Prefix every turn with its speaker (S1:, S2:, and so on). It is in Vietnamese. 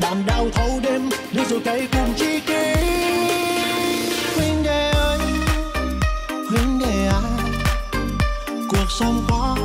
S1: đàn đau thâu đêm đưa rồi cây cùng chi kỷ huynh đệ ơi, huynh đệ à cuộc sống quá.